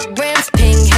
Instagram's ping